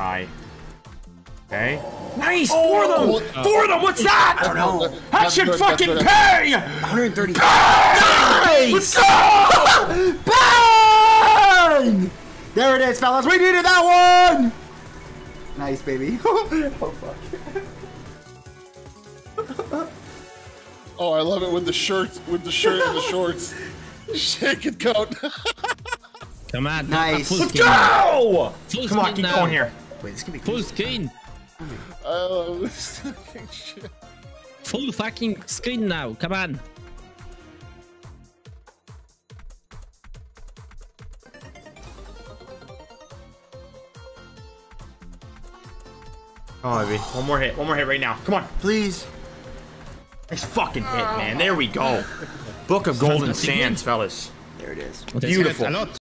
guy. Okay. Nice! Oh! Four of them! Uh, Four of them! What's that? I don't know. That should good, fucking good. pay! 130. Let's go! Bang! There it is, fellas. We needed that one. Nice, baby. oh fuck. Oh, I love it with the shirt, with the shirt and the shorts. Shake it, coat. Come on. Nice. Let's go! Full Come on, keep now. going here. Wait, this could be Full cool. screen. Oh, this fucking shit. Full fucking screen now. Come on. Oh, baby. One more hit. One more hit right now. Come on. Please. Nice fucking hit, man. There we go. Book of Golden Sands, fellas. There it is. Beautiful.